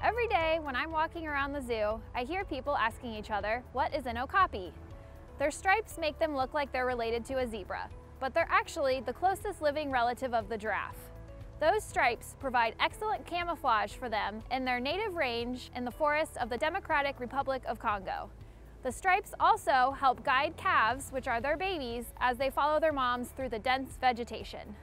Every day when I'm walking around the zoo, I hear people asking each other, what is an okapi? Their stripes make them look like they're related to a zebra, but they're actually the closest living relative of the giraffe. Those stripes provide excellent camouflage for them in their native range in the forests of the Democratic Republic of Congo. The stripes also help guide calves, which are their babies, as they follow their moms through the dense vegetation.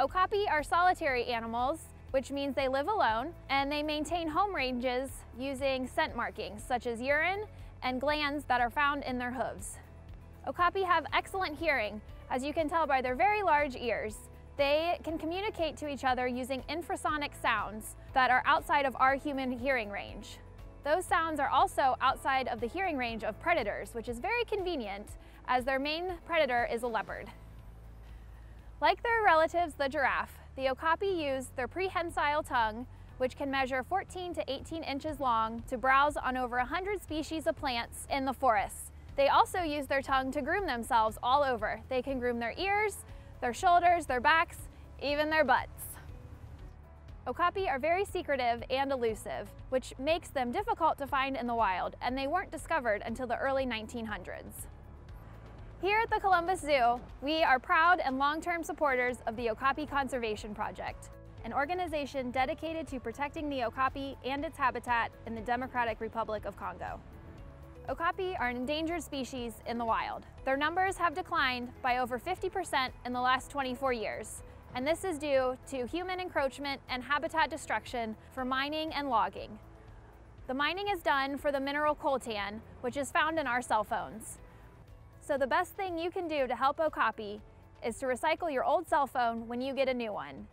Okapi are solitary animals which means they live alone and they maintain home ranges using scent markings such as urine and glands that are found in their hooves. Okapi have excellent hearing, as you can tell by their very large ears. They can communicate to each other using infrasonic sounds that are outside of our human hearing range. Those sounds are also outside of the hearing range of predators, which is very convenient as their main predator is a leopard. Like their relatives, the giraffe, the okapi use their prehensile tongue, which can measure 14 to 18 inches long, to browse on over 100 species of plants in the forests. They also use their tongue to groom themselves all over. They can groom their ears, their shoulders, their backs, even their butts. Okapi are very secretive and elusive, which makes them difficult to find in the wild, and they weren't discovered until the early 1900s. Here at the Columbus Zoo, we are proud and long-term supporters of the Okapi Conservation Project, an organization dedicated to protecting the okapi and its habitat in the Democratic Republic of Congo. Okapi are an endangered species in the wild. Their numbers have declined by over 50% in the last 24 years, and this is due to human encroachment and habitat destruction for mining and logging. The mining is done for the mineral coltan, which is found in our cell phones. So the best thing you can do to help Okapi is to recycle your old cell phone when you get a new one.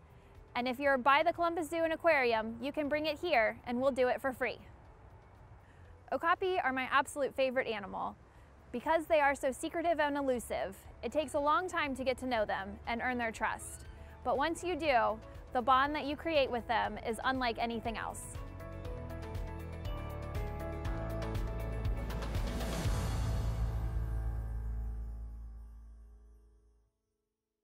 And if you're by the Columbus Zoo and Aquarium, you can bring it here and we'll do it for free. Okapi are my absolute favorite animal. Because they are so secretive and elusive, it takes a long time to get to know them and earn their trust. But once you do, the bond that you create with them is unlike anything else.